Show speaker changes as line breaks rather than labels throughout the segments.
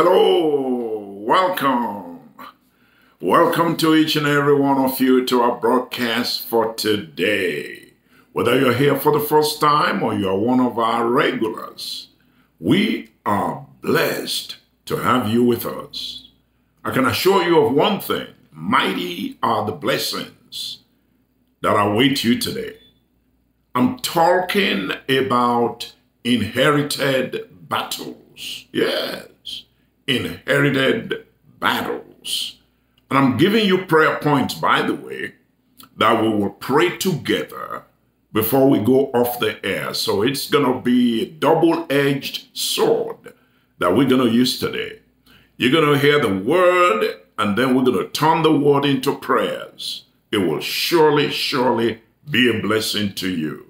Hello, welcome. Welcome to each and every one of you to our broadcast for today. Whether you're here for the first time or you are one of our regulars, we are blessed to have you with us. I can assure you of one thing mighty are the blessings that await you today. I'm talking about inherited battles. Yes inherited battles. And I'm giving you prayer points, by the way, that we will pray together before we go off the air. So it's going to be a double-edged sword that we're going to use today. You're going to hear the word, and then we're going to turn the word into prayers. It will surely, surely be a blessing to you.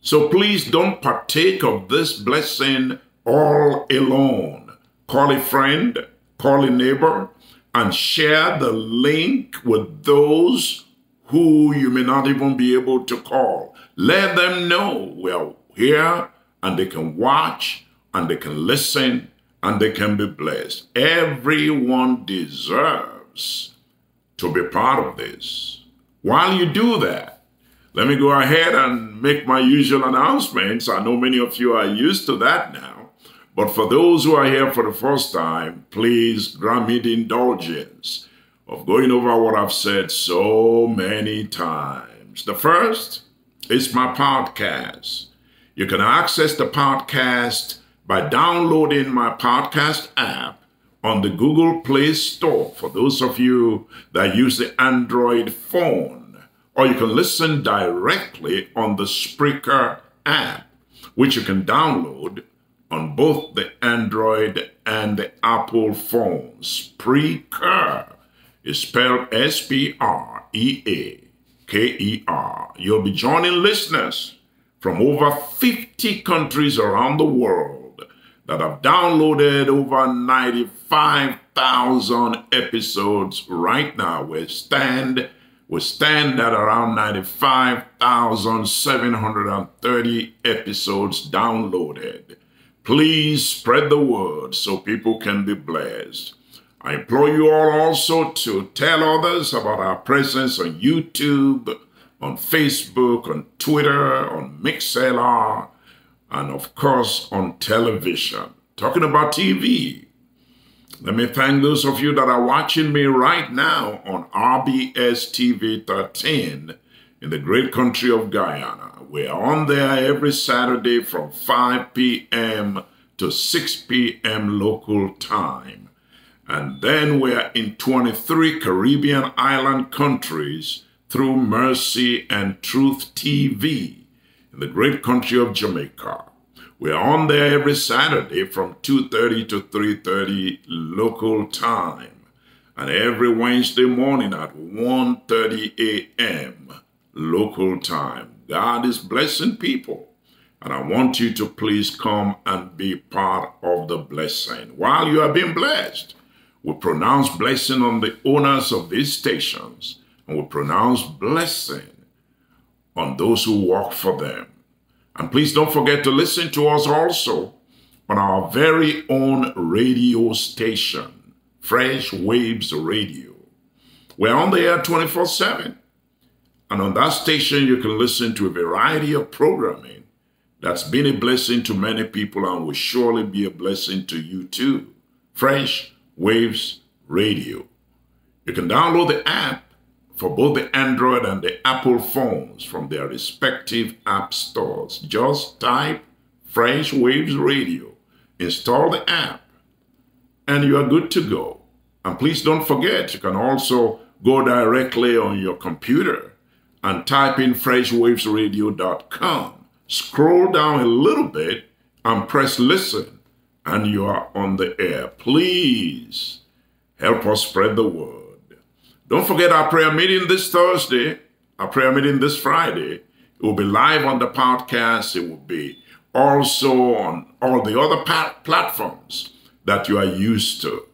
So please don't partake of this blessing all alone. Call a friend, call a neighbor, and share the link with those who you may not even be able to call. Let them know we're here and they can watch and they can listen and they can be blessed. Everyone deserves to be part of this. While you do that, let me go ahead and make my usual announcements. I know many of you are used to that now. But for those who are here for the first time, please grant me the indulgence of going over what I've said so many times. The first is my podcast. You can access the podcast by downloading my podcast app on the Google Play Store for those of you that use the Android phone or you can listen directly on the Spreaker app, which you can download on both the Android and the Apple phones. Spreaker is spelled S-P-R-E-A-K-E-R. You'll be joining listeners from over 50 countries around the world that have downloaded over 95,000 episodes right now. We stand we stand at around 95,730 episodes downloaded. Please spread the word so people can be blessed. I implore you all also to tell others about our presence on YouTube, on Facebook, on Twitter, on MixLR, and of course on television. Talking about TV, let me thank those of you that are watching me right now on RBS TV 13 in the great country of Guyana. We're on there every Saturday from 5 p.m. to 6 p.m. local time. And then we're in 23 Caribbean island countries through Mercy and Truth TV in the great country of Jamaica. We're on there every Saturday from 2.30 to 3.30 local time. And every Wednesday morning at 1.30 a.m. local time. God is blessing people. And I want you to please come and be part of the blessing. While you are being blessed, we pronounce blessing on the owners of these stations. And we pronounce blessing on those who work for them. And please don't forget to listen to us also on our very own radio station, Fresh Waves Radio. We're on the air 24 7. And on that station, you can listen to a variety of programming that's been a blessing to many people and will surely be a blessing to you too. Fresh Waves Radio. You can download the app for both the Android and the Apple phones from their respective app stores. Just type Fresh Waves Radio, install the app, and you are good to go. And please don't forget, you can also go directly on your computer and type in freshwavesradio.com. Scroll down a little bit and press listen, and you are on the air. Please help us spread the word. Don't forget our prayer meeting this Thursday, our prayer meeting this Friday. It will be live on the podcast. It will be also on all the other platforms that you are used to.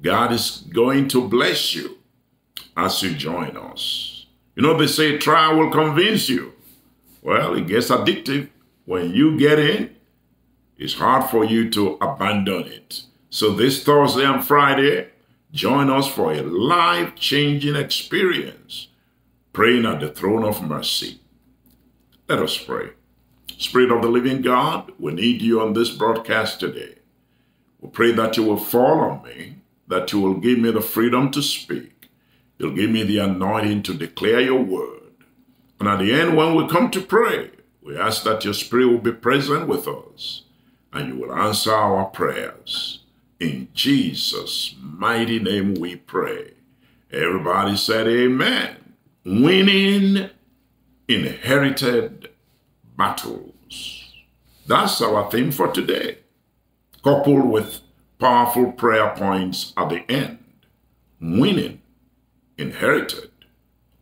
God is going to bless you as you join us. You know, they say trial will convince you. Well, it gets addictive. When you get in, it's hard for you to abandon it. So this Thursday and Friday, join us for a life-changing experience, praying at the throne of mercy. Let us pray. Spirit of the living God, we need you on this broadcast today. We pray that you will fall on me, that you will give me the freedom to speak. You'll give me the anointing to declare your word. And at the end, when we come to pray, we ask that your spirit will be present with us and you will answer our prayers. In Jesus' mighty name we pray. Everybody said amen. Winning inherited battles. That's our theme for today, coupled with powerful prayer points at the end. Winning inherited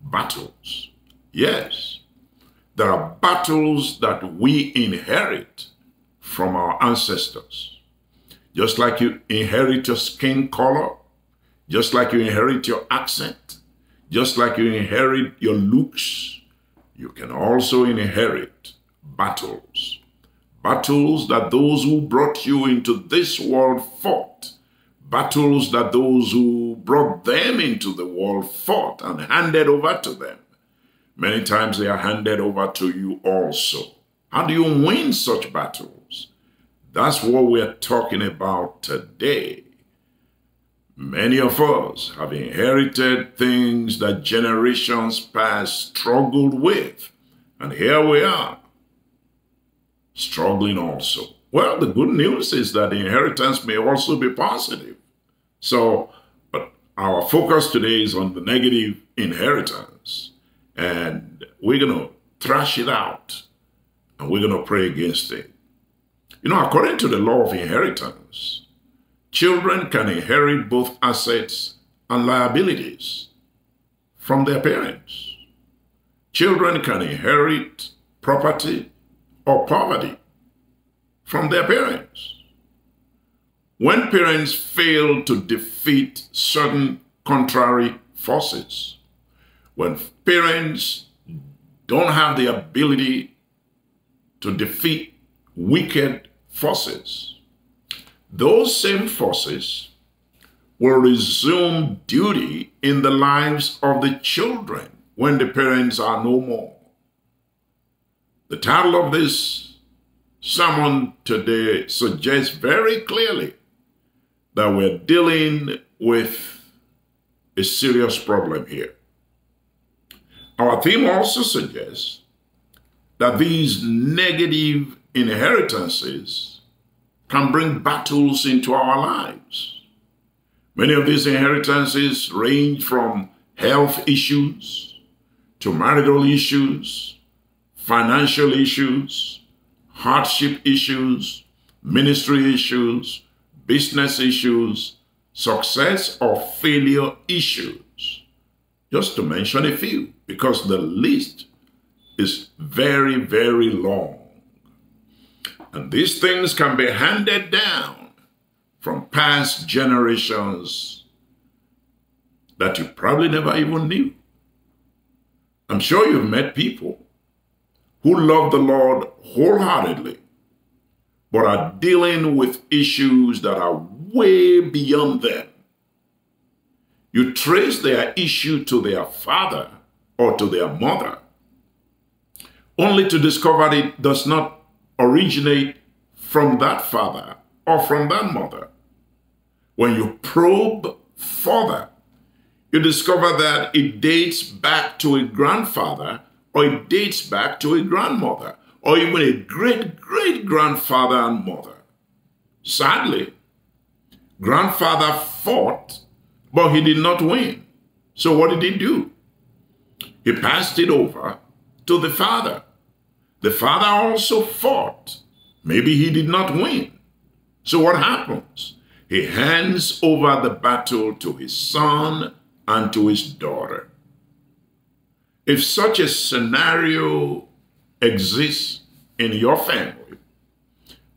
battles. Yes, there are battles that we inherit from our ancestors. Just like you inherit your skin color, just like you inherit your accent, just like you inherit your looks, you can also inherit battles. Battles that those who brought you into this world fought. Battles that those who brought them into the world fought and handed over to them. Many times they are handed over to you also. How do you win such battles? That's what we're talking about today. Many of us have inherited things that generations past struggled with. And here we are, struggling also. Well, the good news is that inheritance may also be positive. So, our focus today is on the negative inheritance. And we're going to thrash it out and we're going to pray against it. You know, according to the law of inheritance, children can inherit both assets and liabilities from their parents. Children can inherit property or poverty from their parents. When parents fail to defeat certain contrary forces, when parents don't have the ability to defeat wicked forces. Those same forces will resume duty in the lives of the children when the parents are no more. The title of this sermon today suggests very clearly that we're dealing with a serious problem here. Our theme also suggests that these negative inheritances can bring battles into our lives. Many of these inheritances range from health issues to marital issues, financial issues, hardship issues, ministry issues, business issues, success or failure issues, just to mention a few, because the list is very, very long. And these things can be handed down from past generations that you probably never even knew. I'm sure you've met people who love the Lord wholeheartedly, but are dealing with issues that are way beyond them. You trace their issue to their father or to their mother, only to discover it does not originate from that father or from that mother. When you probe further, you discover that it dates back to a grandfather or it dates back to a grandmother or even a great great grandfather and mother. Sadly, grandfather fought, but he did not win. So what did he do? He passed it over to the father. The father also fought. Maybe he did not win. So what happens? He hands over the battle to his son and to his daughter. If such a scenario exists in your family,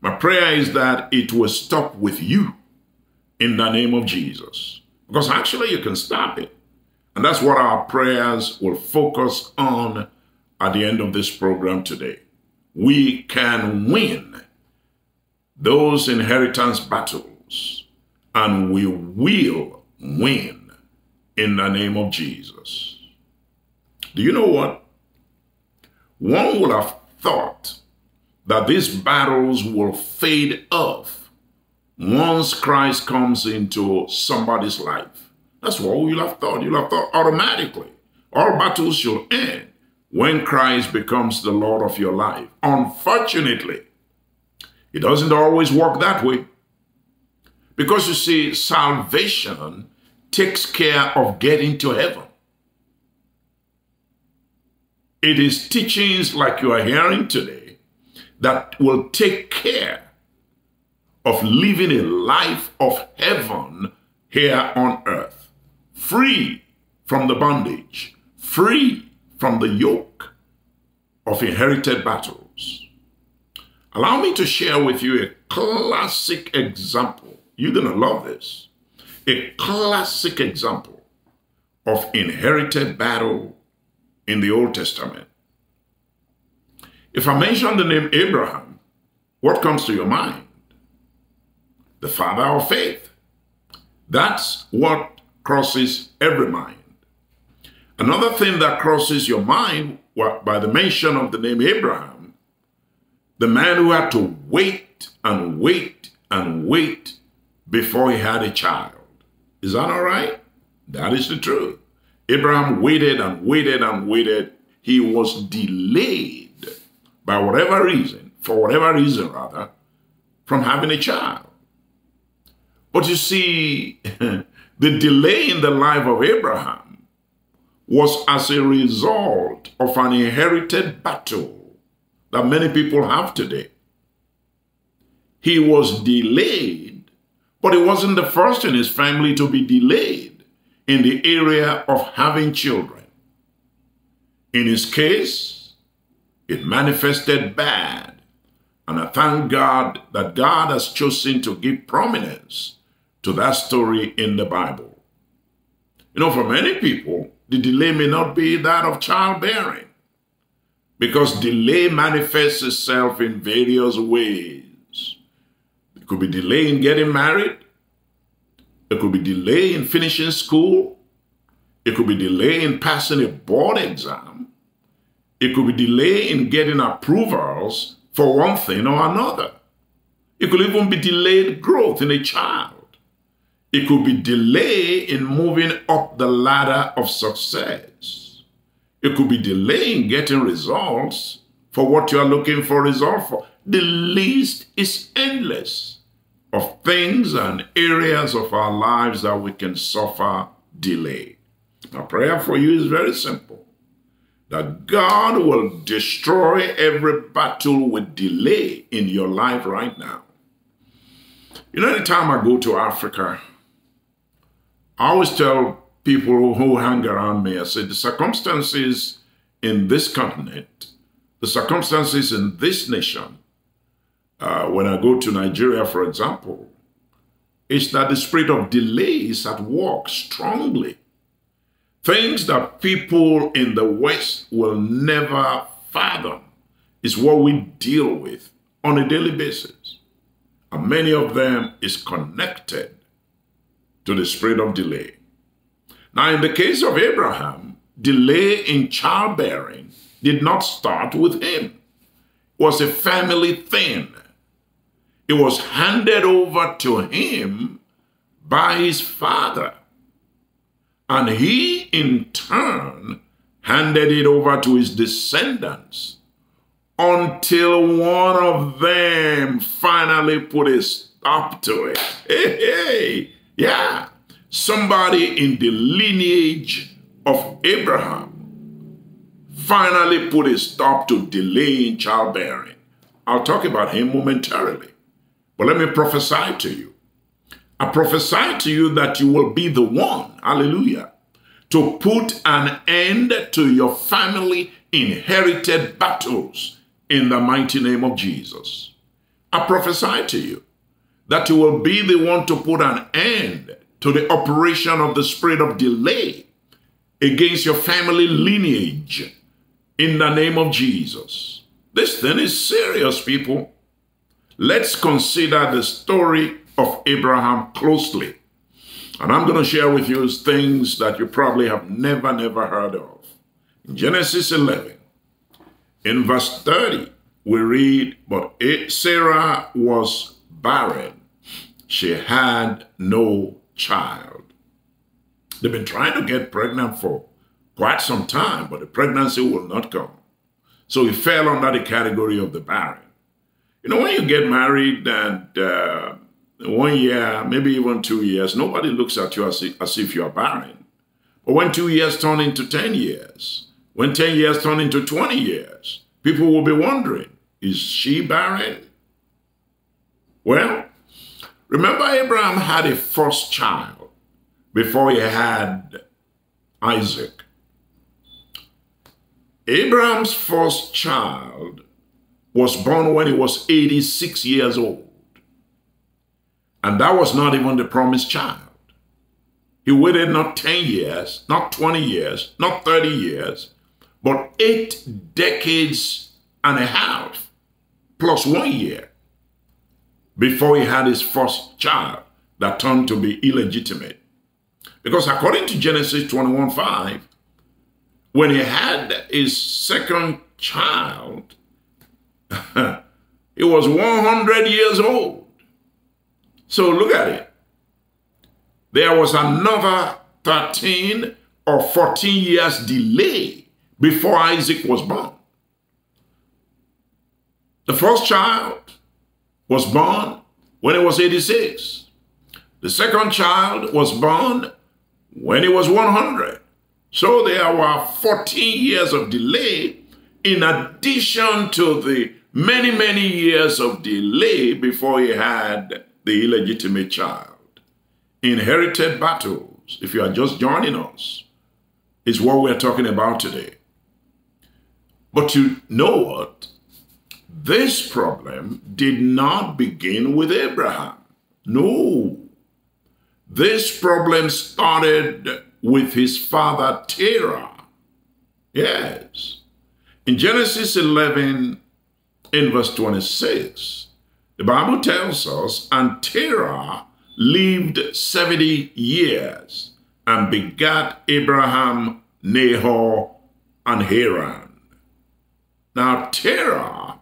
my prayer is that it will stop with you in the name of Jesus. Because actually you can stop it. And that's what our prayers will focus on at the end of this program today. We can win those inheritance battles and we will win in the name of Jesus. Do you know what? One would have thought that these battles will fade off once Christ comes into somebody's life. That's what you'll have thought. You'll have thought automatically. All battles shall end when Christ becomes the Lord of your life. Unfortunately, it doesn't always work that way. Because you see, salvation takes care of getting to heaven. It is teachings like you are hearing today that will take care of living a life of heaven here on earth, free from the bondage, free from the yoke of inherited battles. Allow me to share with you a classic example. You're going to love this. A classic example of inherited battle in the Old Testament. If I mention the name Abraham, what comes to your mind? The father of faith. That's what crosses every mind. Another thing that crosses your mind by the mention of the name Abraham, the man who had to wait and wait and wait before he had a child. Is that all right? That is the truth. Abraham waited and waited and waited. He was delayed by whatever reason, for whatever reason rather, from having a child. But you see, the delay in the life of Abraham was as a result of an inherited battle that many people have today. He was delayed, but he wasn't the first in his family to be delayed in the area of having children. In his case, it manifested bad, and I thank God that God has chosen to give prominence to that story in the Bible. You know, for many people, the delay may not be that of childbearing because delay manifests itself in various ways. It could be delay in getting married. It could be delay in finishing school. It could be delay in passing a board exam. It could be delay in getting approvals for one thing or another. It could even be delayed growth in a child. It could be delay in moving up the ladder of success. It could be delay in getting results for what you are looking for results for. The list is endless of things and areas of our lives that we can suffer delay. My prayer for you is very simple. That God will destroy every battle with delay in your life right now. You know, anytime I go to Africa, I always tell people who hang around me, I say the circumstances in this continent, the circumstances in this nation, uh, when I go to Nigeria, for example, is that the spirit of delay is at work strongly. Things that people in the West will never fathom is what we deal with on a daily basis. And many of them is connected to the spirit of delay. Now, in the case of Abraham, delay in childbearing did not start with him. It was a family thing. It was handed over to him by his father. And he, in turn, handed it over to his descendants until one of them finally put a stop to it. Hey, hey, yeah, somebody in the lineage of Abraham finally put a stop to delaying childbearing. I'll talk about him momentarily. But let me prophesy to you. I prophesy to you that you will be the one, hallelujah, to put an end to your family inherited battles in the mighty name of Jesus. I prophesy to you that you will be the one to put an end to the operation of the spirit of delay against your family lineage in the name of Jesus. This thing is serious, people. Let's consider the story of Abraham closely. And I'm going to share with you things that you probably have never, never heard of. In Genesis 11, in verse 30, we read, But Sarah was barren. She had no child. They've been trying to get pregnant for quite some time, but the pregnancy will not come. So he fell under the category of the barren. You know, when you get married and uh, one year, maybe even two years, nobody looks at you as if, as if you're barren. But when two years turn into 10 years, when 10 years turn into 20 years, people will be wondering, is she barren? Well, remember Abraham had a first child before he had Isaac. Abraham's first child was born when he was 86 years old. And that was not even the promised child. He waited not 10 years, not 20 years, not 30 years, but eight decades and a half plus one year before he had his first child that turned to be illegitimate. Because according to Genesis 21 5, when he had his second child, he was 100 years old. So look at it. There was another 13 or 14 years delay before Isaac was born. The first child was born when he was 86. The second child was born when he was 100. So there were 14 years of delay in addition to the many, many years of delay before he had the illegitimate child. Inherited battles, if you are just joining us, is what we're talking about today. But you know what? This problem did not begin with Abraham. No. This problem started with his father Terah. Yes. In Genesis 11, in verse 26, the Bible tells us, and Terah lived 70 years and begat Abraham, Nahor, and Haran. Now, Terah,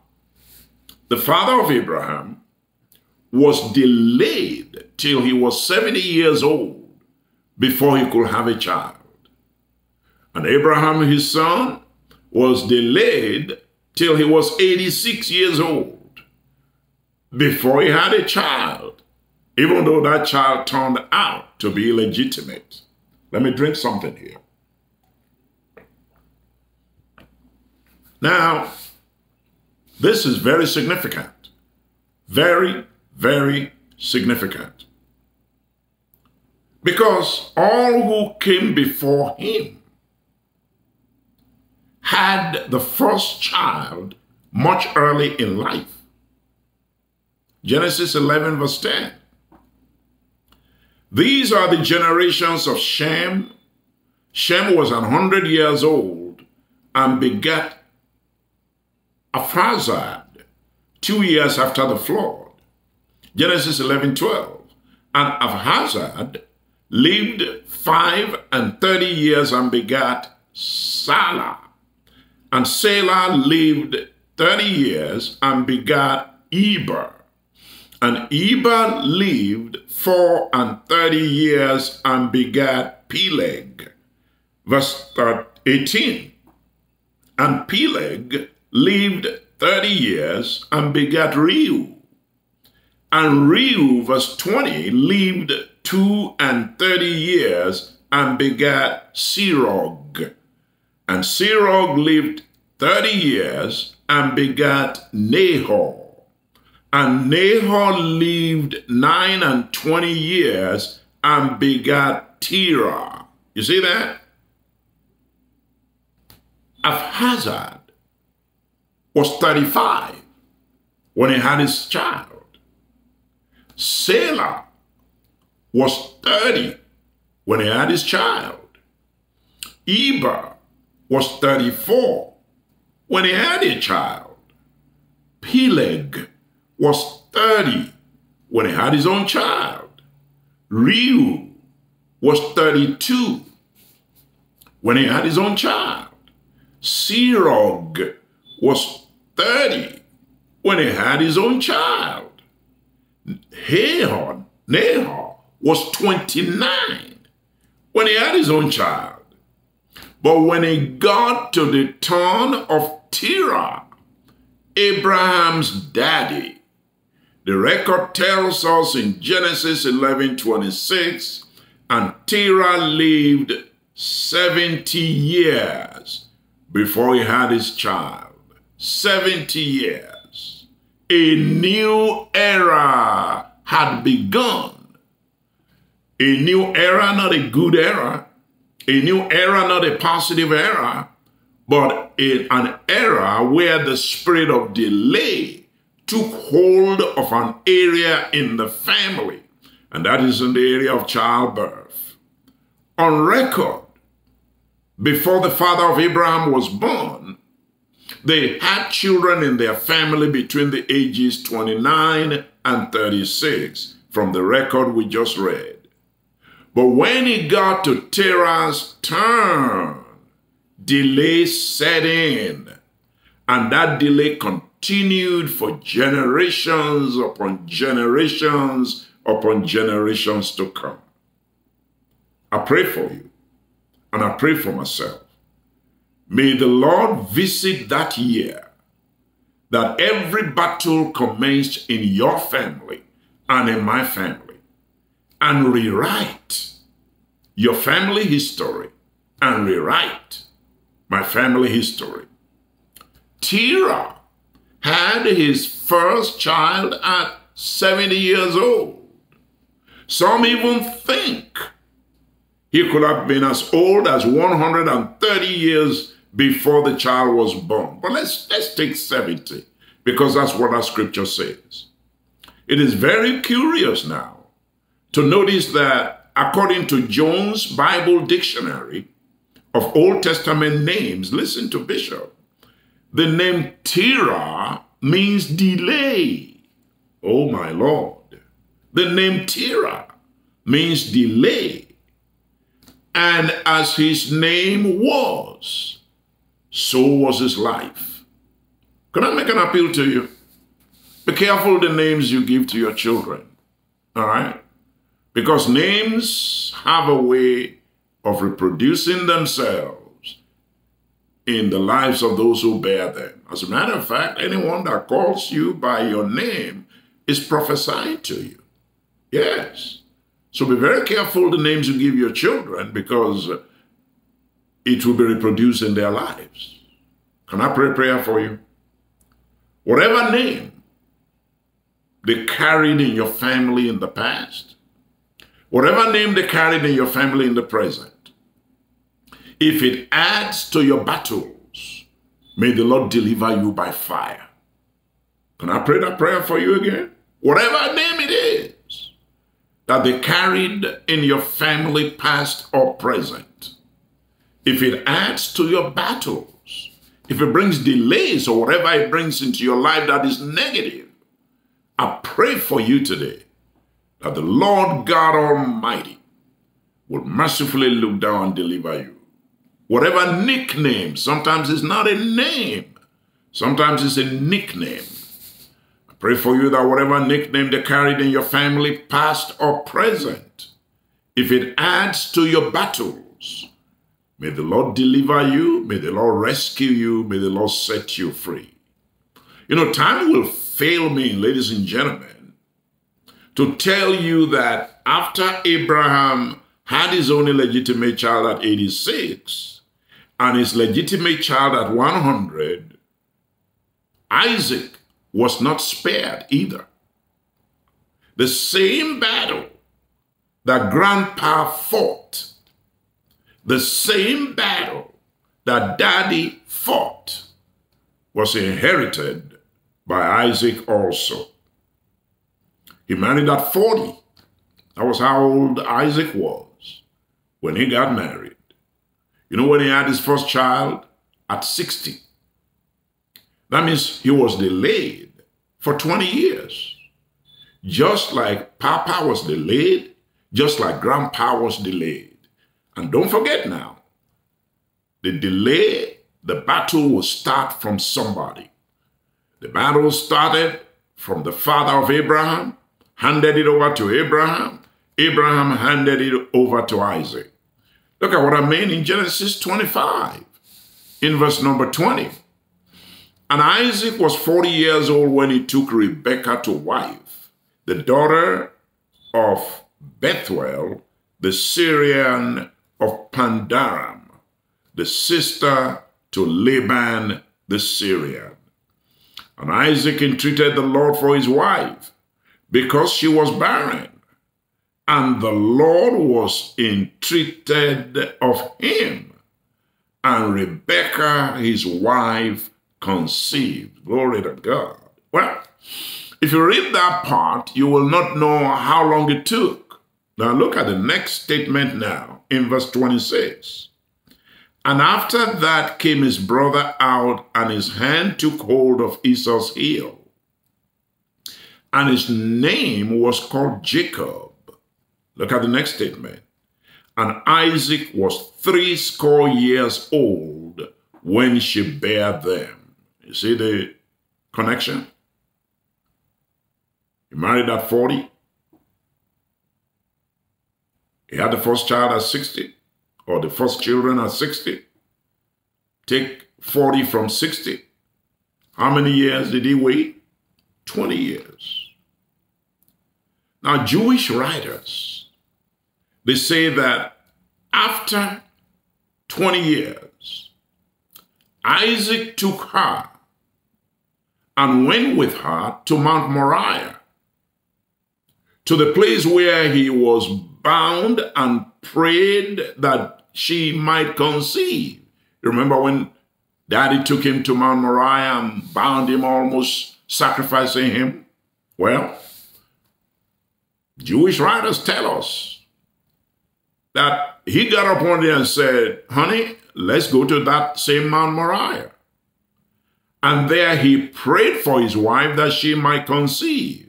the father of Abraham, was delayed till he was 70 years old before he could have a child. And Abraham, his son, was delayed till he was 86 years old before he had a child, even though that child turned out to be illegitimate. Let me drink something here. Now, this is very significant. Very, very significant. Because all who came before him had the first child much early in life. Genesis 11 verse 10. These are the generations of Shem. Shem was 100 years old and begat Arphaxad two years after the flood. Genesis 11, 12. And Arphaxad lived five and thirty years and begat Salah. And Salah lived thirty years and begat Eber. And Eber lived four and thirty years and begat Peleg. Verse 18. And Peleg lived thirty years and begat Reu. And Reu, verse 20, lived two and thirty years and begat Serug. And Serug lived thirty years and begat Nahor. And Nahor lived nine and twenty years and begat Terah. You see that? Arphaxad was 35 when he had his child. Salah was 30 when he had his child. Eber was 34 when he had a child. Peleg was 30 when he had his own child. Reu was 32 when he had his own child. Serug was 30 when he had his own child. Nahor, Nahor was 29 when he had his own child. But when he got to the town of Terah, Abraham's daddy, the record tells us in Genesis 11 26, and Terah lived 70 years before he had his child. 70 years. A new era had begun. A new era, not a good era. A new era, not a positive era, but in an era where the spirit of delay took hold of an area in the family, and that is in the area of childbirth. On record, before the father of Abraham was born, they had children in their family between the ages 29 and 36 from the record we just read. But when it got to Terah's turn, delay set in, and that delay continued continued for generations upon generations upon generations to come. I pray for you and I pray for myself. May the Lord visit that year that every battle commenced in your family and in my family and rewrite your family history and rewrite my family history. Terah had his first child at 70 years old. Some even think he could have been as old as 130 years before the child was born. But let's, let's take 70 because that's what our scripture says. It is very curious now to notice that according to Jones Bible Dictionary of Old Testament names, listen to Bishop, the name Terah means delay. Oh my Lord. The name Terah means delay. And as his name was, so was his life. Can I make an appeal to you? Be careful the names you give to your children. All right? Because names have a way of reproducing themselves in the lives of those who bear them. As a matter of fact, anyone that calls you by your name is prophesying to you. Yes. So be very careful the names you give your children because it will be reproduced in their lives. Can I pray a prayer for you? Whatever name they carried in your family in the past, whatever name they carried in your family in the present, if it adds to your battles, may the Lord deliver you by fire. Can I pray that prayer for you again? Whatever name it is that they carried in your family, past or present, if it adds to your battles, if it brings delays or whatever it brings into your life that is negative, I pray for you today that the Lord God Almighty will mercifully look down and deliver you. Whatever nickname, sometimes it's not a name, sometimes it's a nickname. I pray for you that whatever nickname they carried in your family, past or present, if it adds to your battles, may the Lord deliver you, may the Lord rescue you, may the Lord set you free. You know, time will fail me, ladies and gentlemen, to tell you that after Abraham had his only legitimate child at 86, and his legitimate child at 100, Isaac was not spared either. The same battle that grandpa fought, the same battle that daddy fought, was inherited by Isaac also. He married at 40. That was how old Isaac was when he got married. You know when he had his first child? At 60. That means he was delayed for 20 years. Just like Papa was delayed, just like grandpa was delayed. And don't forget now, the delay, the battle will start from somebody. The battle started from the father of Abraham, handed it over to Abraham. Abraham handed it over to Isaac. Look at what I mean in Genesis 25, in verse number 20. And Isaac was 40 years old when he took Rebekah to wife, the daughter of Bethuel, the Syrian of Padanaram, the sister to Laban the Syrian. And Isaac entreated the Lord for his wife because she was barren. And the Lord was entreated of him. And Rebekah, his wife, conceived. Glory to God. Well, if you read that part, you will not know how long it took. Now look at the next statement now in verse 26. And after that came his brother out, and his hand took hold of Esau's heel. And his name was called Jacob. Look at the next statement. And Isaac was threescore years old when she bare them. You see the connection? He married at 40. He had the first child at 60 or the first children at 60, take 40 from 60. How many years did he wait? 20 years. Now, Jewish writers, they say that after 20 years, Isaac took her and went with her to Mount Moriah, to the place where he was bound and prayed that she might conceive. Remember when daddy took him to Mount Moriah and bound him, almost sacrificing him? Well, Jewish writers tell us that he got up one day and said, Honey, let's go to that same Mount Moriah. And there he prayed for his wife that she might conceive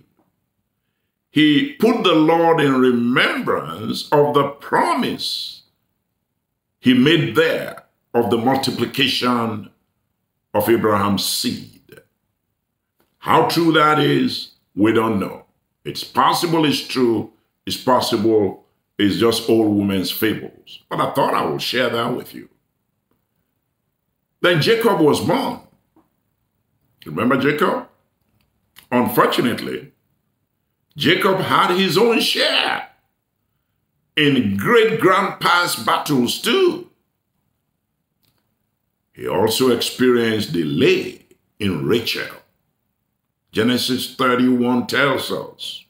he put the Lord in remembrance of the promise he made there of the multiplication of Abraham's seed. How true that is, we don't know. It's possible it's true, it's possible it's just old women's fables. But I thought I would share that with you. Then Jacob was born. Remember Jacob? Unfortunately, Jacob had his own share in great grandpa's battles too. He also experienced delay in Rachel. Genesis 31 tells us.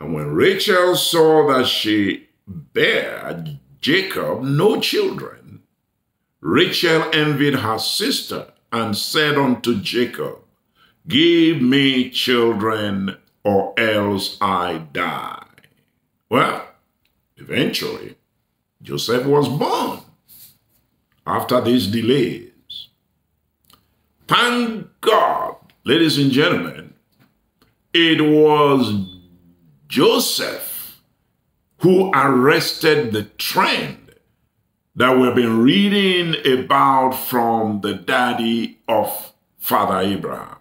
And when Rachel saw that she bare Jacob no children, Rachel envied her sister and said unto Jacob, Give me children or else I die. Well, eventually, Joseph was born after these delays. Thank God, ladies and gentlemen, it was Joseph who arrested the trend that we've been reading about from the daddy of Father Abraham.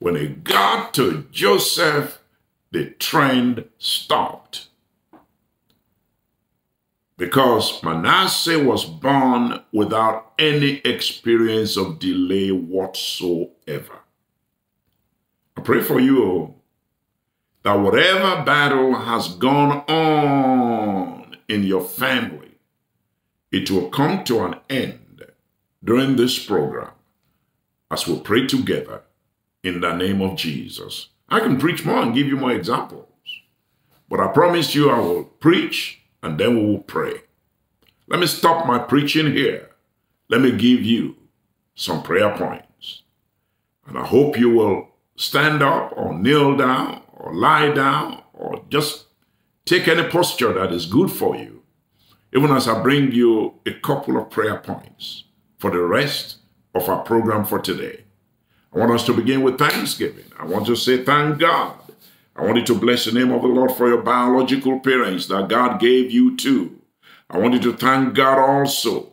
When it got to Joseph, the trend stopped. Because Manasseh was born without any experience of delay whatsoever. I pray for you oh, that whatever battle has gone on in your family, it will come to an end during this program as we pray together in the name of Jesus. I can preach more and give you more examples. But I promise you I will preach and then we will pray. Let me stop my preaching here. Let me give you some prayer points. And I hope you will stand up or kneel down or lie down or just take any posture that is good for you, even as I bring you a couple of prayer points for the rest of our program for today. I want us to begin with thanksgiving. I want to say thank God I want you to bless the name of the Lord for your biological parents that God gave you to. I want you to thank God also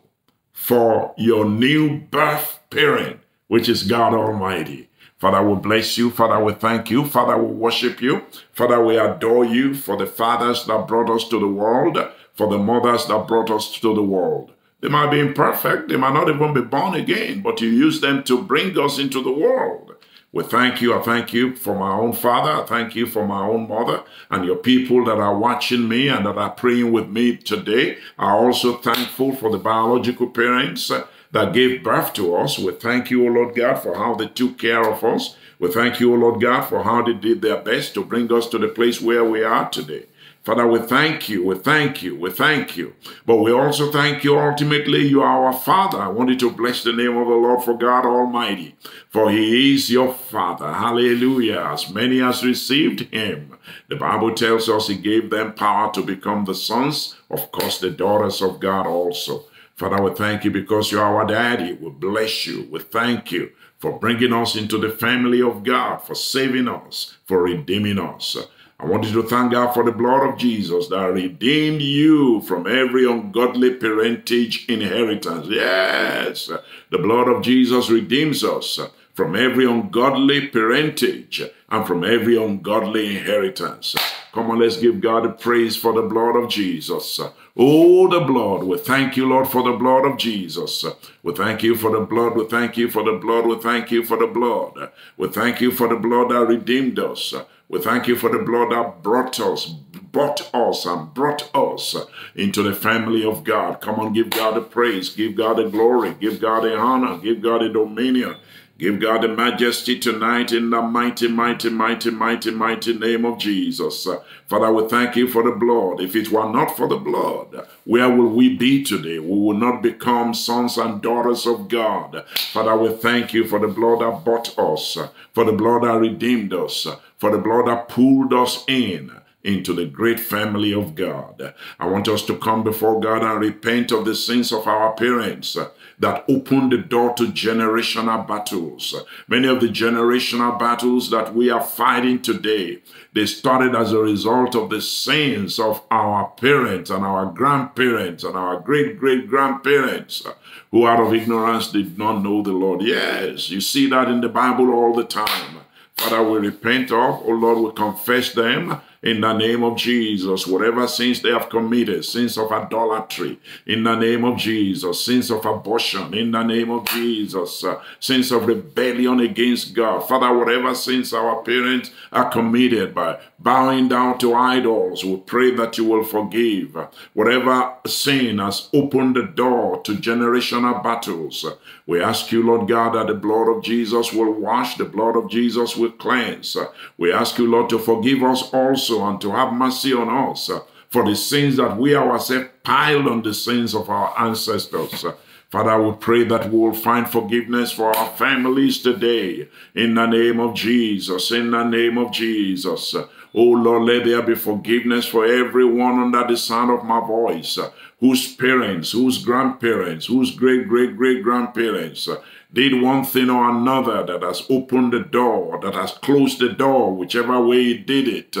for your new birth parent, which is God Almighty. Father, we bless you. Father, we thank you. Father, we worship you. Father, we adore you for the fathers that brought us to the world, for the mothers that brought us to the world. They might be imperfect. They might not even be born again, but you use them to bring us into the world. We thank you. I thank you for my own father. I thank you for my own mother and your people that are watching me and that are praying with me today. I'm also thankful for the biological parents that gave birth to us. We thank you, O Lord God, for how they took care of us. We thank you, O Lord God, for how they did their best to bring us to the place where we are today. Father, we thank you, we thank you, we thank you. But we also thank you ultimately, you are our Father. I wanted to bless the name of the Lord for God Almighty, for he is your Father. Hallelujah. As many as received him, the Bible tells us he gave them power to become the sons, of course, the daughters of God also. Father, we thank you because you are our daddy. We bless you. We thank you for bringing us into the family of God, for saving us, for redeeming us. I want you to thank God for the blood of Jesus that redeemed you from every ungodly parentage inheritance. Yes, the blood of Jesus redeems us from every ungodly parentage and from every ungodly inheritance. Come on, let's give God a praise for the blood of Jesus. Oh, the blood. We thank you, Lord, for the blood of Jesus. We thank you for the blood. We thank you for the blood. We thank you for the blood. We thank you for the blood that redeemed us. We thank you for the blood that brought us, brought us and brought us into the family of God. Come on, give God the praise, give God the glory, give God the honor, give God the dominion. Give God the majesty tonight in the mighty, mighty, mighty, mighty, mighty name of Jesus. Father, we thank you for the blood. If it were not for the blood, where will we be today? We will not become sons and daughters of God. Father, we thank you for the blood that bought us, for the blood that redeemed us, for the blood that pulled us in into the great family of God. I want us to come before God and repent of the sins of our parents that opened the door to generational battles. Many of the generational battles that we are fighting today, they started as a result of the sins of our parents and our grandparents and our great-great-grandparents who out of ignorance did not know the Lord. Yes, you see that in the Bible all the time. Father, we repent of, oh Lord, we confess them in the name of Jesus. Whatever sins they have committed, sins of idolatry, in the name of Jesus, sins of abortion, in the name of Jesus, uh, sins of rebellion against God. Father, whatever sins our parents are committed by bowing down to idols, we pray that you will forgive. Whatever sin has opened the door to generational battles, we ask you, Lord God, that the blood of Jesus will wash, the blood of Jesus will cleanse. We ask you, Lord, to forgive us also and to have mercy on us for the sins that we ourselves piled on the sins of our ancestors. Father, we pray that we will find forgiveness for our families today. In the name of Jesus, in the name of Jesus. Oh Lord, let there be forgiveness for everyone under the sound of my voice, whose parents, whose grandparents, whose great-great-great-grandparents did one thing or another that has opened the door, that has closed the door, whichever way he did it,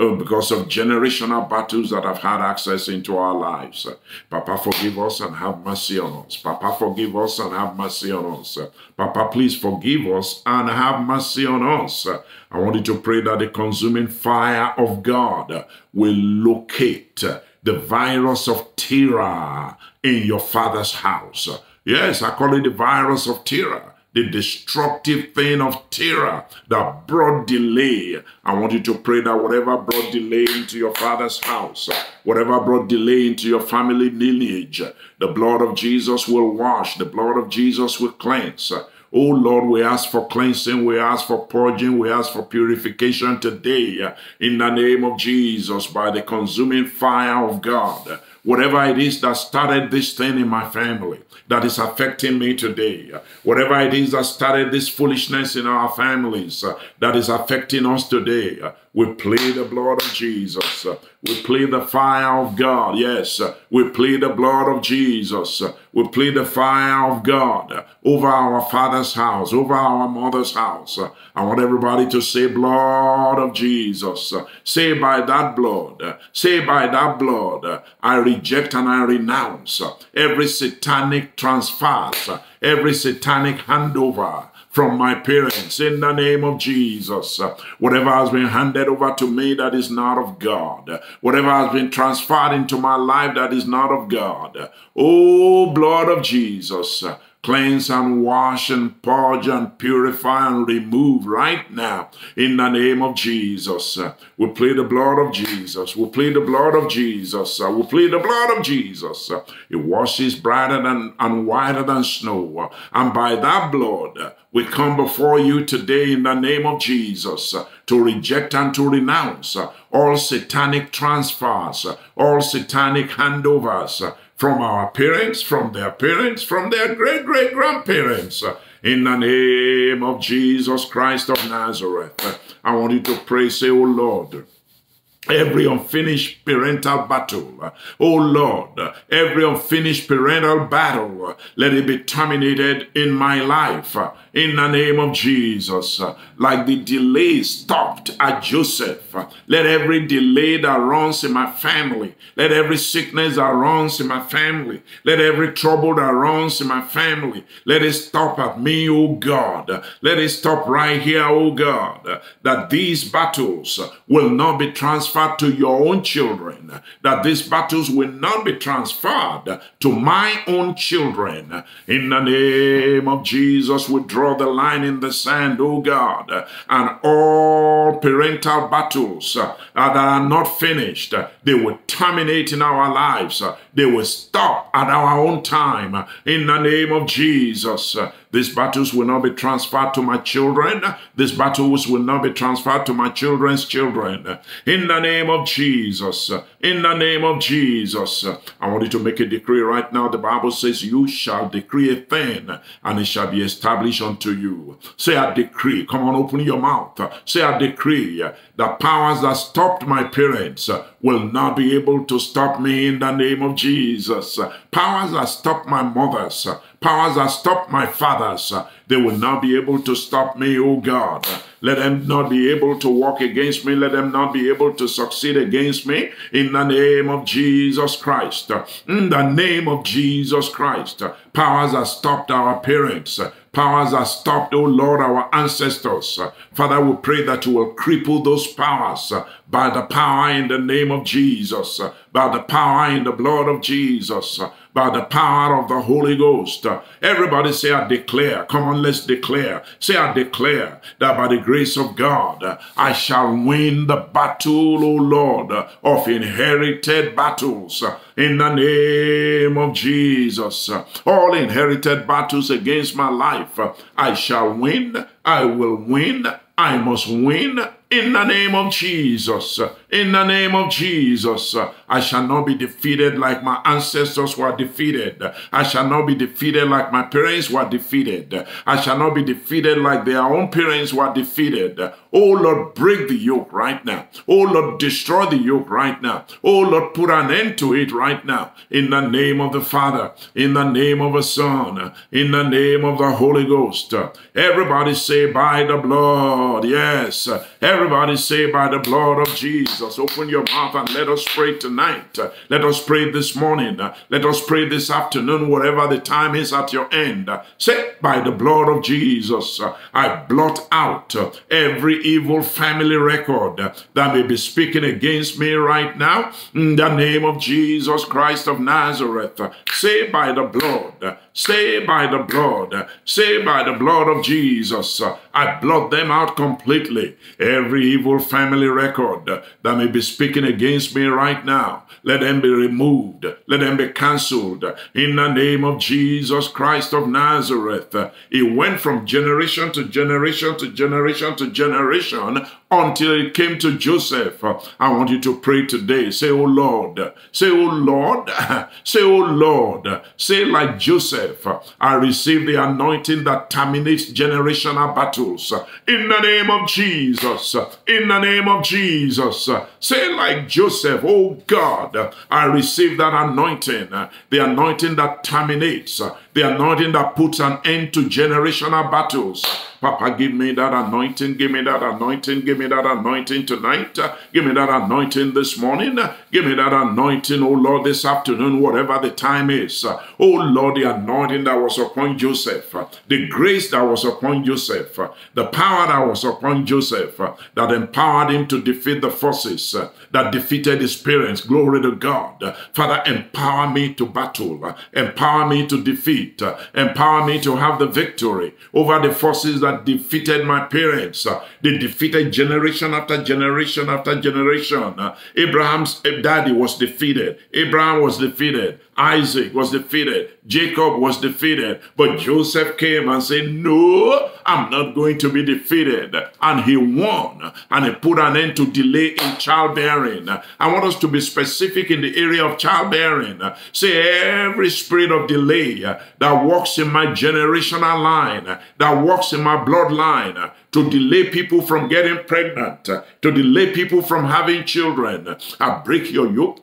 Oh, because of generational battles that have had access into our lives. Papa, forgive us and have mercy on us. Papa, forgive us and have mercy on us. Papa, please forgive us and have mercy on us. I want you to pray that the consuming fire of God will locate the virus of terror in your father's house. Yes, I call it the virus of terror the destructive thing of terror that brought delay. I want you to pray that whatever brought delay into your father's house, whatever brought delay into your family lineage, the blood of Jesus will wash, the blood of Jesus will cleanse. Oh Lord, we ask for cleansing, we ask for purging, we ask for purification today in the name of Jesus by the consuming fire of God. Whatever it is that started this thing in my family, that is affecting me today. Whatever it is that started this foolishness in our families uh, that is affecting us today. We plead the blood of Jesus. We plead the fire of God. Yes, we plead the blood of Jesus. We plead the fire of God over our father's house, over our mother's house. I want everybody to say, blood of Jesus. Say by that blood, say by that blood, I reject and I renounce every satanic transfer, every satanic handover, from my parents in the name of Jesus. Whatever has been handed over to me that is not of God, whatever has been transferred into my life that is not of God. Oh, blood of Jesus, cleanse and wash and purge and purify and remove right now in the name of Jesus. We plead the blood of Jesus. We plead the blood of Jesus. We plead the blood of Jesus. It washes brighter than and whiter than snow. And by that blood, we come before you today in the name of Jesus to reject and to renounce all satanic transfers, all satanic handovers, from our parents, from their parents, from their great-great-grandparents. In the name of Jesus Christ of Nazareth, I want you to pray, say, Oh Lord, every unfinished parental battle. Oh Lord, every unfinished parental battle, let it be terminated in my life in the name of Jesus. Uh, like the delay stopped at Joseph. Uh, let every delay that runs in my family, let every sickness that runs in my family, let every trouble that runs in my family, let it stop at me, oh God. Let it stop right here, oh God, that these battles uh, will not be transferred to your own children, that these battles will not be transferred to my own children. In the name of Jesus, we draw draw the line in the sand, O God, and all parental battles uh, that are not finished, they will terminate in our lives. They will stop at our own time. In the name of Jesus, these battles will not be transferred to my children. These battles will not be transferred to my children's children. In the name of Jesus. In the name of Jesus. I want you to make a decree right now. The Bible says, You shall decree a thing, and it shall be established unto you. Say, I decree. Come on, open your mouth. Say, I decree. The powers that stopped my parents will not be able to stop me in the name of Jesus. Powers that stopped my mothers powers that stop my fathers, uh, they will not be able to stop me, O God. Let them not be able to walk against me. Let them not be able to succeed against me. In the name of Jesus Christ. In the name of Jesus Christ. Powers that stopped our parents. Powers that stopped, oh Lord, our ancestors. Father, we pray that you will cripple those powers by the power in the name of Jesus, by the power in the blood of Jesus, by the power of the Holy Ghost. Everybody say, I declare. Come on, let's declare. Say, I declare that by the grace of God, I shall win the battle, O Lord, of inherited battles in the name of Jesus. All inherited battles against my life, I shall win. I will win. I must win in the name of Jesus. In the name of Jesus. I shall not be defeated like my ancestors were defeated. I shall not be defeated like my parents were defeated. I shall not be defeated like their own parents were defeated. Oh Lord, break the yoke right now. Oh Lord, destroy the yoke right now. Oh Lord, put an end to it right now. In the name of the Father, in the name of the Son, in the name of the Holy Ghost. Everybody say by the blood. Yes. Everybody say by the blood of Jesus. Open your mouth and let us pray tonight. Let us pray this morning. Let us pray this afternoon, whatever the time is at your end. Say, by the blood of Jesus, I blot out every evil family record that may be speaking against me right now. In the name of Jesus Christ of Nazareth, say by the blood, say by the blood, say by the blood of Jesus, I blot them out completely. Every evil family record that may be speaking against me right now, let them be removed. Let them be cancelled. In the name of Jesus Christ of Nazareth. It went from generation to generation to generation to generation until it came to Joseph. I want you to pray today. Say, Oh Lord. Say, Oh Lord. Say, Oh Lord. Say like Joseph, I receive the anointing that terminates generational battles. In the name of Jesus. In the name of Jesus. Say like Joseph, oh God, I receive that anointing, the anointing that terminates, the anointing that puts an end to generational battles. Papa, give me that anointing, give me that anointing, give me that anointing tonight, give me that anointing this morning, give me that anointing, oh Lord, this afternoon, whatever the time is. Oh Lord, the anointing that was upon Joseph, the grace that was upon Joseph, the power that was upon Joseph, that empowered him to defeat the forces that defeated his parents. Glory to God. Father, empower me to battle, empower me to defeat, Uh, empower me to have the victory over the forces that defeated my parents. Uh, they defeated generation after generation after generation. Uh, Abraham's eh, daddy was defeated. Abraham was defeated. Isaac was defeated. Jacob was defeated. But Joseph came and said, No, I'm not going to be defeated. And he won. And he put an end to delay in childbearing. I want us to be specific in the area of childbearing. Say, every spirit of delay that walks in my generational line, that walks in my bloodline, to delay people from getting pregnant, to delay people from having children. I break your yoke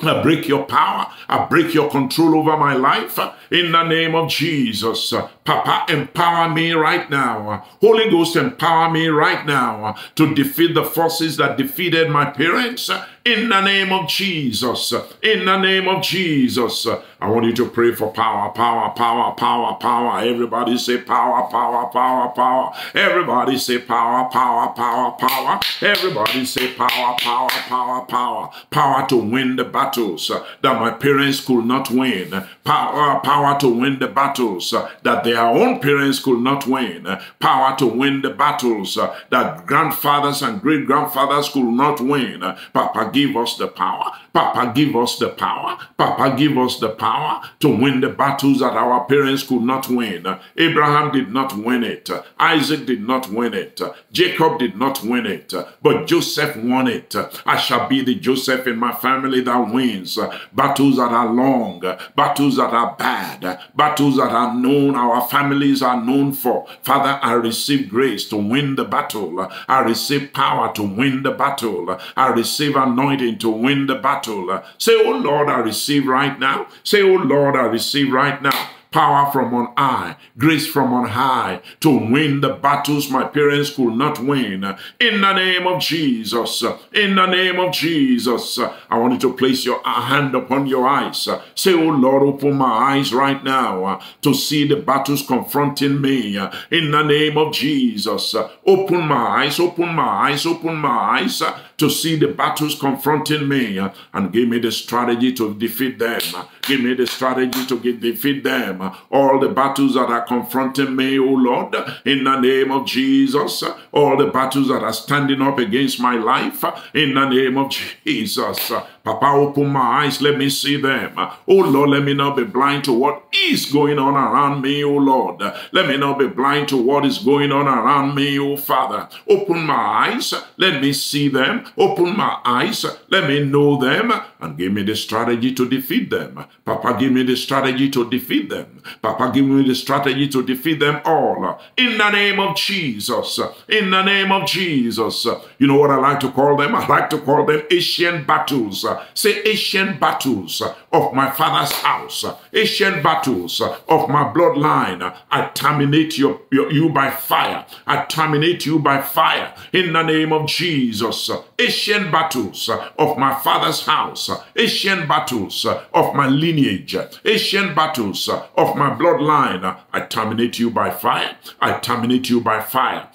I break your power. I break your control over my life in the name of Jesus. Papa, empower me right now. Holy Ghost, empower me right now to defeat the forces that defeated my parents in the name of Jesus. In the name of Jesus. I want you to pray for power, power, power, power, power. Everybody say power, power, power, power. Everybody say power, power, power, power. Everybody say power, power, power, power. Power to win the battles that my parents could not win. Power, power to win the battles that their own parents could not win. Power to win the battles that grandfathers and great grandfathers could not win. Papa, give us the power. Papa, give us the power. Papa, give us the power to win the battles that our parents could not win. Abraham did not win it. Isaac did not win it. Jacob did not win it. But Joseph won it. I shall be the Joseph in my family that wins. Battles that are long, battles that are bad, battles that are known, our families are known for. Father, I receive grace to win the battle. I receive power to win the battle. I receive anointing to win the battle. Uh, say, oh Lord, I receive right now. Say, Say, Oh Lord, I receive right now power from on high, grace from on high to win the battles my parents could not win. In the name of Jesus, uh, in the name of Jesus, uh, I want you to place your hand upon your eyes. Say, Oh Lord, open my eyes right now to see the battles confronting me. In the name of Jesus, open my eyes, open my eyes, open my eyes to see the battles confronting me uh, and give me the strategy to defeat them. Uh, give me the strategy to defeat them uh, all the battles that are confronting me, O Lord, in the name of Jesus, all the battles that are standing up against my life, in the name of Jesus. Papa, open my eyes, let me see them. Oh Lord, let me not be blind to what is going on around me, oh Lord. Let me not be blind to what is going on around me, oh Father. Open my eyes, let me see them. Open my eyes, let me know them, and give me the strategy to defeat them. Papa, give me the strategy to defeat them. Papa, give me the strategy to defeat them all. In the name of Jesus. In the name of Jesus. You know what I like to call them? I like to call them Asian battles say ancient battles of my father's house, ancient battles of my bloodline. I terminate your, your, you by fire. I terminate you by fire in the name of Jesus. Ancient battles of my father's house, ancient battles of my lineage, ancient battles of my bloodline. I terminate you by fire. I terminate you by fire.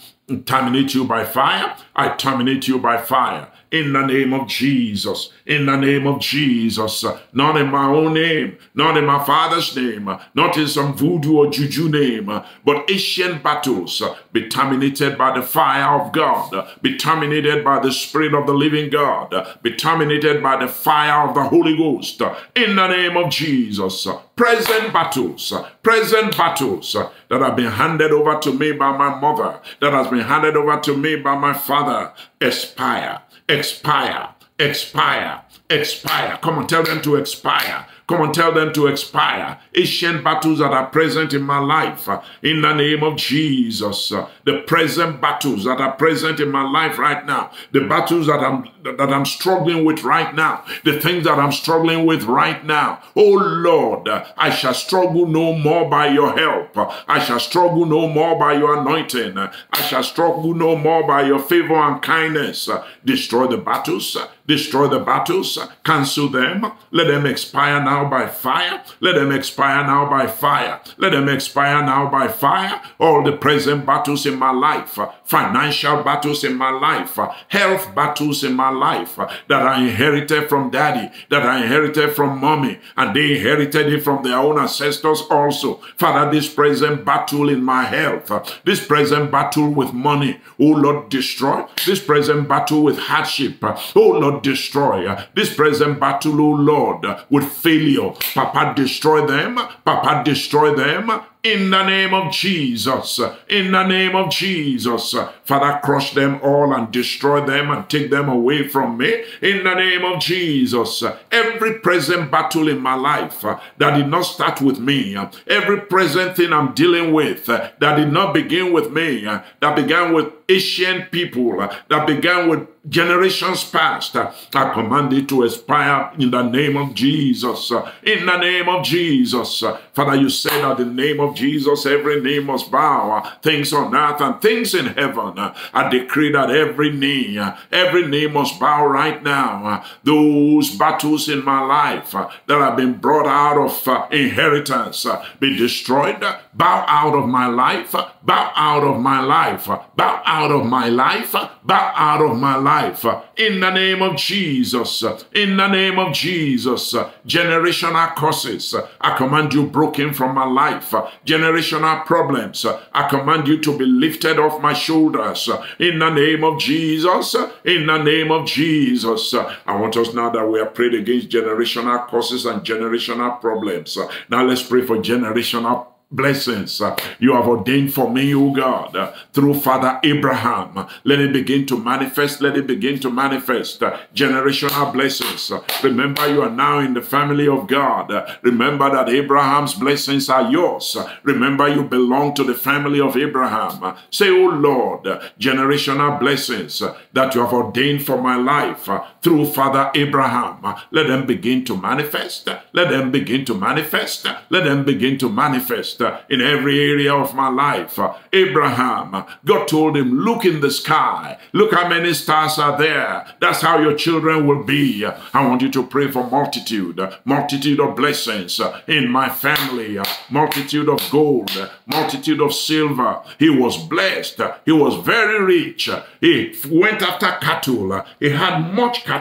Terminate you by fire. I terminate you by fire in the name of Jesus, in the name of Jesus, not in my own name, not in my father's name, not in some voodoo or juju name, but ancient battles be terminated by the fire of God, be terminated by the Spirit of the living God, be terminated by the fire of the Holy Ghost, in the name of Jesus. Present battles, present battles that have been handed over to me by my mother, that has been handed over to me by my father, expire expire, expire, expire. Come on, tell them to expire. Come on, tell them to expire. Ancient battles that are present in my life. Uh, in the name of Jesus. Uh, the present battles that are present in my life right now. The battles that I'm that I'm struggling with right now. The things that I'm struggling with right now. Oh Lord, uh, I shall struggle no more by your help. I shall struggle no more by your anointing. I shall struggle no more by your favor and kindness. Destroy the battles destroy the battles, cancel them, let them expire now by fire, let them expire now by fire, let them expire now by fire. All the present battles in my life, financial battles in my life, health battles in my life that I inherited from daddy, that I inherited from mommy, and they inherited it from their own ancestors also. Father, this present battle in my health, this present battle with money, oh Lord, destroy this present battle with hardship, oh Lord, destroy this present battle, Lord, with failure. Papa, destroy them. Papa, destroy them in the name of Jesus. In the name of Jesus. Father, crush them all and destroy them and take them away from me. In the name of Jesus. Every present battle in my life that did not start with me, every present thing I'm dealing with that did not begin with me, that began with ancient people, uh, that began with generations past, uh, I command it to expire in the name of Jesus. Uh, in the name of Jesus. Father, you said that the name of Jesus, every knee must bow, things on earth and things in heaven. I decree that every knee, every knee must bow right now. Those battles in my life that have been brought out of inheritance be destroyed. Bow out of my life, bow out of my life, bow out of my life, bow out of my life. In the name of Jesus, in the name of Jesus, generational curses, I command you broken from my life generational problems. I command you to be lifted off my shoulders in the name of Jesus. In the name of Jesus. I want us now that we have prayed against generational curses and generational problems. Now let's pray for generational blessings uh, you have ordained for me, O God, uh, through Father Abraham. Let it begin to manifest. Let it begin to manifest uh, generational blessings. Remember, you are now in the family of God. Remember that Abraham's blessings are yours. Remember, you belong to the family of Abraham. Say, O Lord, generational blessings that you have ordained for my life through Father Abraham. Let them begin to manifest. Let them begin to manifest. Let them begin to manifest in every area of my life. Abraham, God told him, look in the sky. Look how many stars are there. That's how your children will be. I want you to pray for multitude, multitude of blessings in my family, multitude of gold, multitude of silver. He was blessed. He was very rich. He went after cattle. He had much cattle.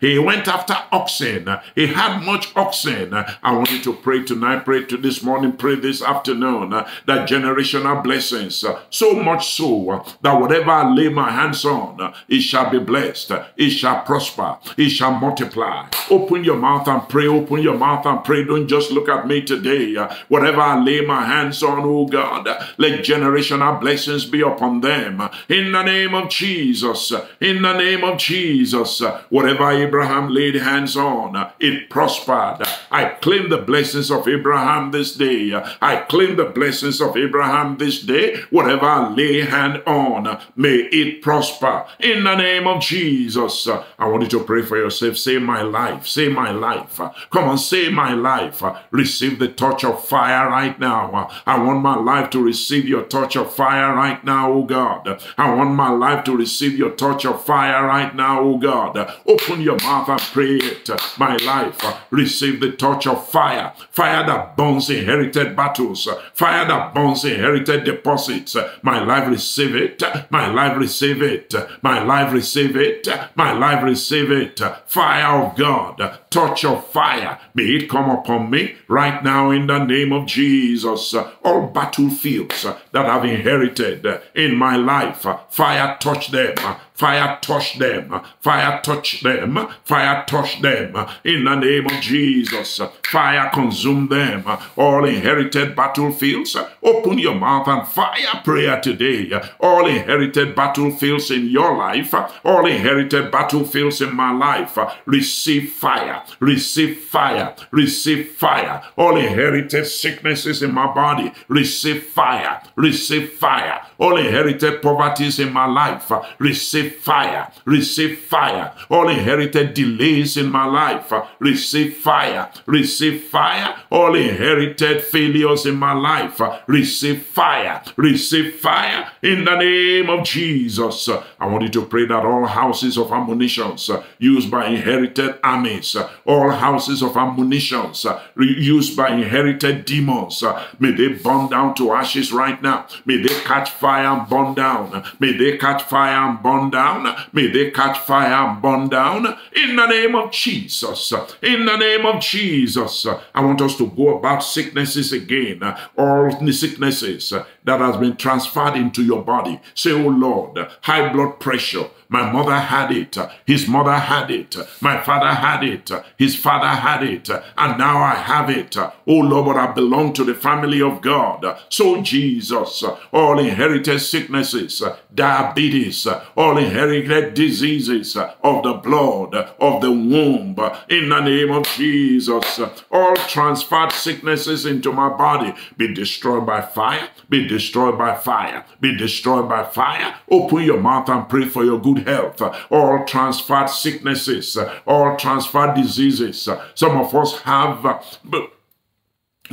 He went after oxen. He had much oxen. I want you to pray tonight, pray to this morning, pray this afternoon that generational blessings, so much so that whatever I lay my hands on, it shall be blessed, it shall prosper, it shall multiply. Open your mouth and pray, open your mouth and pray. Don't just look at me today. Whatever I lay my hands on, oh God, let generational blessings be upon them. In the name of Jesus, in the name of Jesus, whatever Abraham laid hands on, it prospered. I claim the blessings of Abraham this day. I claim the blessings of Abraham this day. Whatever I lay hand on, may it prosper. In the name of Jesus, I want you to pray for yourself. Say my life. Say my life. Come on, say my life. Receive the touch of fire right now. I want my life to receive your touch of fire right now, oh God. I want my life to receive your touch of fire right now, oh God. Open your mouth and pray it. My life, uh, receive the touch of fire. Fire that burns inherited battles Fire that burns inherited deposits. My life receive it. My life receive it. My life receive it. My life receive it. Fire of God. Touch of fire. May it come upon me right now in the name of Jesus. All battlefields that I've inherited in my life. Fire touch them. Fire touch them. Fire touch them. Fire touch them. In the name of Jesus. Fire consume them. All inherited battlefields. Open your mouth and fire prayer today. All inherited battlefields in your life. All inherited battlefields in my life. Receive fire. Receive fire, receive fire. All inherited sicknesses in my body, receive fire, receive fire. All inherited poverties in my life, receive fire, receive fire. All inherited delays in my life, receive fire, receive fire. All inherited failures in my life, receive fire, receive fire in the name of Jesus. I want you to pray that all houses of ammunitions used by inherited armies, all houses of ammunitions uh, used by inherited demons, uh, may they burn down to ashes right now. May they catch fire and burn down. May they catch fire and burn down. May they catch fire and burn down. In the name of Jesus. Uh, in the name of Jesus. I want us to go about sicknesses again. All the sicknesses that has been transferred into your body. Say, oh Lord, high blood pressure, my mother had it. His mother had it. My father had it. His father had it. And now I have it. Oh Lord, I belong to the family of God. So Jesus, all inherited sicknesses, diabetes, all inherited diseases of the blood, of the womb, in the name of Jesus, all transferred sicknesses into my body be destroyed by fire, be destroyed by fire, be destroyed by fire. Open your mouth and pray for your good health, all transferred sicknesses, all transferred diseases. Some of us have uh,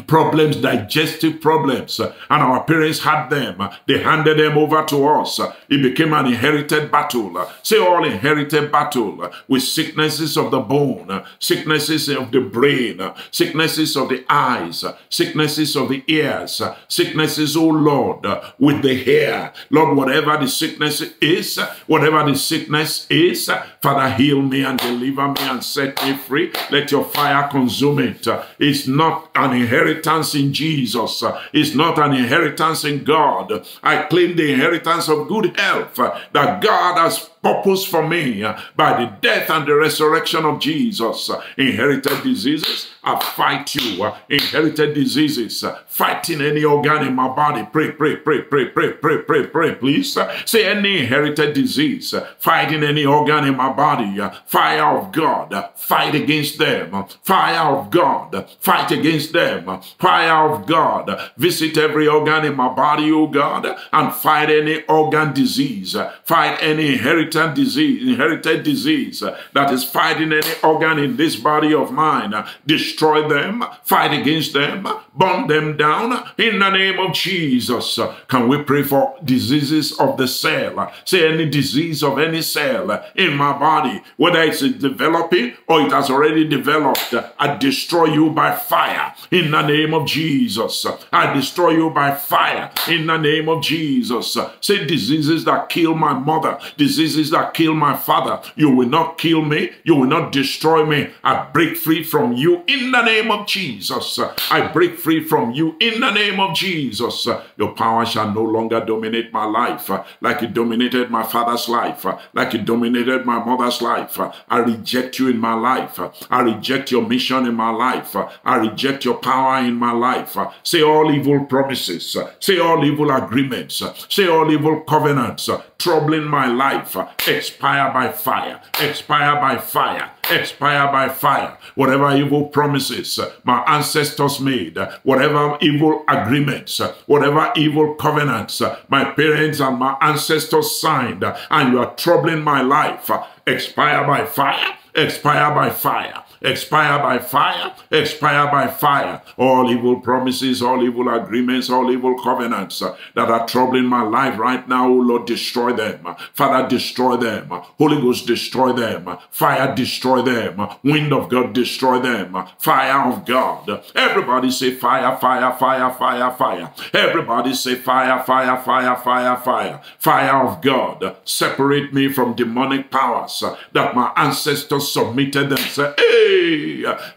problems, digestive problems, and our parents had them. They handed them over to us. It became an inherited battle. Say all inherited battle with sicknesses of the bone, sicknesses of the brain, sicknesses of the eyes, sicknesses of the ears, sicknesses, oh Lord, with the hair. Lord, whatever the sickness is, whatever the sickness is, Father, heal me and deliver me and set me free. Let your fire consume it. It's not an inherited inheritance in Jesus. Uh, it's not an inheritance in God. I claim the inheritance of good health uh, that God has purpose for me uh, by the death and the resurrection of Jesus. Uh, inherited diseases, I fight you. Uh, inherited diseases, fighting any organ in my body. Pray, pray, pray, pray, pray, pray, pray, pray, please. Say any inherited disease, fighting any organ in my body. Fire of God, fight against them. Fire of God, fight against them. Fire of God, visit every organ in my body, oh God, and fight any organ disease. Fight any inherited disease, inherited disease uh, that is fighting any organ in this body of mine. Uh, destroy them, fight against them, burn them down in the name of Jesus. Uh, can we pray for diseases of the cell? Say any disease of any cell in my body, whether it's developing or it has already developed, I destroy you by fire in the name of Jesus. I destroy you by fire in the name of Jesus. Say diseases that kill my mother, diseases that kill my father. You will not kill me. You will not destroy me. I break free from you in the name of Jesus. I break free from you in the name of Jesus. Your power shall no longer dominate my life like it dominated my father's life, like it dominated my mother's life. I reject you in my life. I reject your mission in my life. I reject your power in my life. Say all evil promises. Say all evil agreements. Say all evil covenants troubling my life expire by fire, expire by fire, expire by fire. Whatever evil promises uh, my ancestors made, uh, whatever evil agreements, uh, whatever evil covenants my parents and my ancestors signed, and you are troubling my life, expire by fire, expire by fire expire by fire, expire by fire. All evil promises, all evil agreements, all evil covenants uh, that are troubling my life right now, oh Lord, destroy them. Father, destroy them. Holy Ghost, destroy them. Fire, destroy them. Wind of God, destroy them. Fire of God. Everybody say fire, fire, fire, fire, fire. Everybody say fire, fire, fire, fire, fire. Fire of God. Separate me from demonic powers that my ancestors submitted themselves. Hey!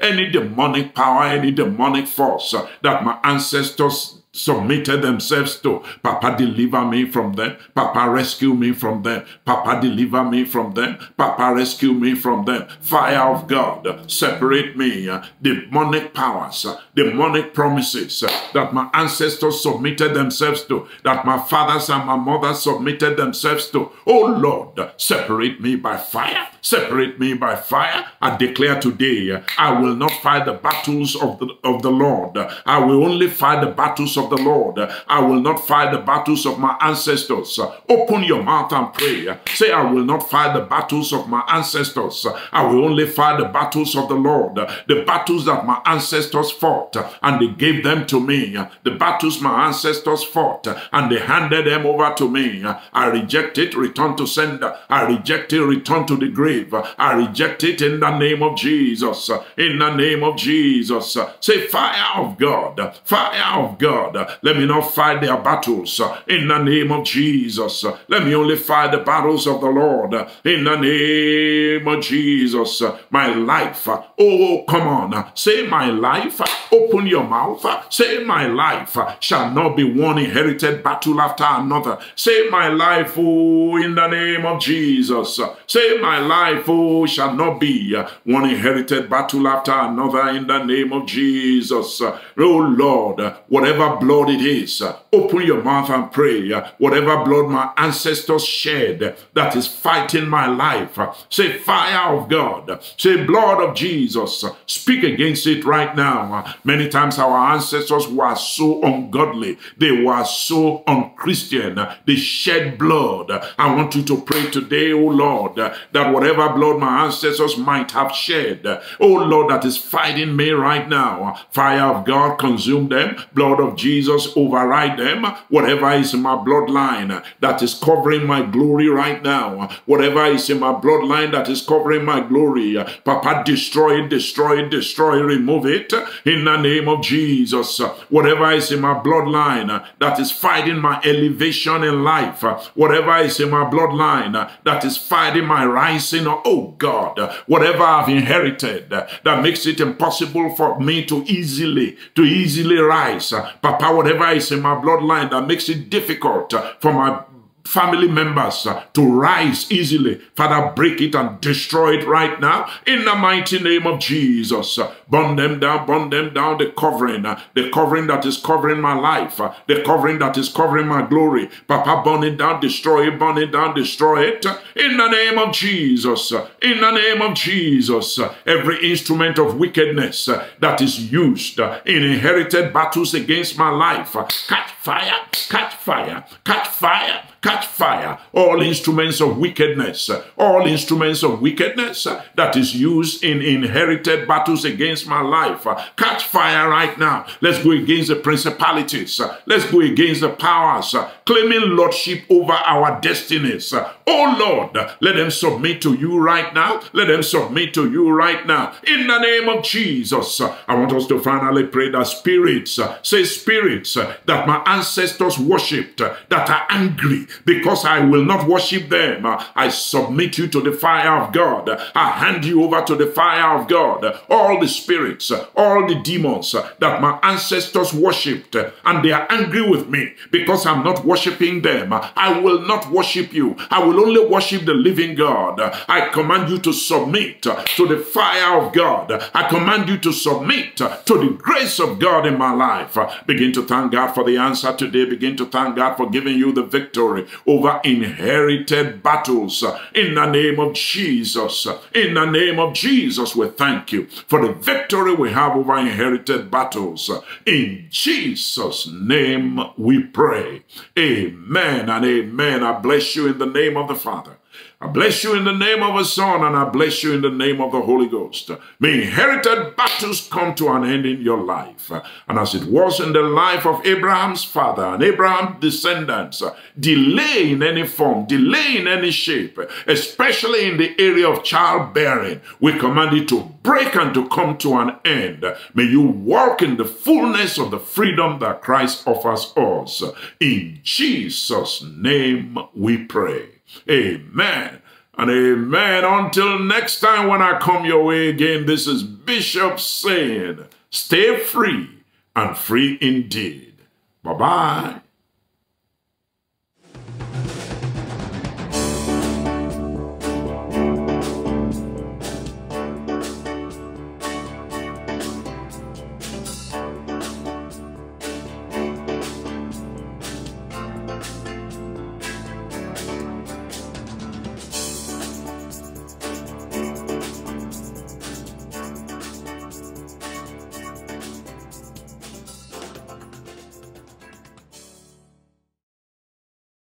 Any demonic power, any demonic force that my ancestors submitted themselves to. Papa, deliver me from them. Papa, rescue me from them. Papa, deliver me from them. Papa, rescue me from them. Fire of God, separate me. Demonic powers, demonic promises that my ancestors submitted themselves to, that my fathers and my mothers submitted themselves to. Oh Lord, separate me by fire. Separate me by fire. I declare today, I will not fight the battles of the, of the Lord. I will only fight the battles of the Lord. I will not fight the battles of my ancestors. Open your mouth and pray. Say, I will not fight the battles of my ancestors. I will only fight the battles of the Lord. The battles that my ancestors fought and they gave them to me. The battles my ancestors fought and they handed them over to me. I reject it, return to sender. I reject it, return to the grave. I reject it in the name of Jesus. In the name of Jesus. Say, fire of God, fire of God. Let me not fight their battles in the name of Jesus. Let me only fight the battles of the Lord in the name of Jesus. My life, oh, come on, say my life. Open your mouth. Say my life shall not be one inherited battle after another. Say my life, oh, in the name of Jesus. Say my life, oh, shall not be one inherited battle after another in the name of Jesus. Oh Lord, whatever blood it is, open your mouth and pray. Whatever blood my ancestors shed that is fighting my life, say fire of God, say blood of Jesus, speak against it right now. Many times our ancestors were so ungodly, they were so unchristian, they shed blood. I want you to pray today, oh Lord, that whatever blood my ancestors might have shed, oh Lord, that is fighting me right now, fire of God consume them, blood of Jesus override them. Whatever is in my bloodline that is covering my glory right now, whatever is in my bloodline that is covering my glory, Papa, destroy it, destroy it, destroy it, remove it in the name of Jesus. Whatever is in my bloodline that is fighting my elevation in life, whatever is in my bloodline that is fighting my rising, oh God, whatever I've inherited that makes it impossible for me to easily, to easily rise. Papa, whatever is in my bloodline that makes it difficult uh, for my family members uh, to rise easily. Father, break it and destroy it right now in the mighty name of Jesus. Uh, burn them down, burn them down, the covering, uh, the covering that is covering my life, the covering that is covering my glory. Papa, burn it down, destroy it, burn it down, destroy it in the name of Jesus. In the name of Jesus, every instrument of wickedness that is used in inherited battles against my life, catch fire, catch fire, catch fire, catch fire. All instruments of wickedness, all instruments of wickedness that is used in inherited battles against my life, catch fire right now. Let's go against the principalities. Let's go against the powers claiming lordship over our destinies. Oh Lord, let them submit to you right now. Let them submit to you right now. In the name of Jesus, I want us to finally pray that spirits, say spirits that my ancestors worshipped, that are angry, because I will not worship them. I submit you to the fire of God. I hand you over to the fire of God. All the spirits, all the demons that my ancestors worshipped, and they are angry with me because I'm not worshiping them. I will not worship you. I will only worship the living God. I command you to submit to the fire of God. I command you to submit to the grace of God in my life. Begin to thank God for the answer today. Begin to thank God for giving you the victory over inherited battles. In the name of Jesus, in the name of Jesus, we thank you for the victory we have over inherited battles. In Jesus' name we pray. Amen and amen. I bless you in the name of the Father I bless you in the name of the Son, and I bless you in the name of the Holy Ghost. May inherited battles come to an end in your life. And as it was in the life of Abraham's father and Abraham's descendants, delay in any form, delay in any shape, especially in the area of childbearing, we command it to break and to come to an end. May you walk in the fullness of the freedom that Christ offers us. In Jesus' name we pray. Amen and amen. Until next time when I come your way again, this is Bishop saying, stay free and free indeed. Bye-bye.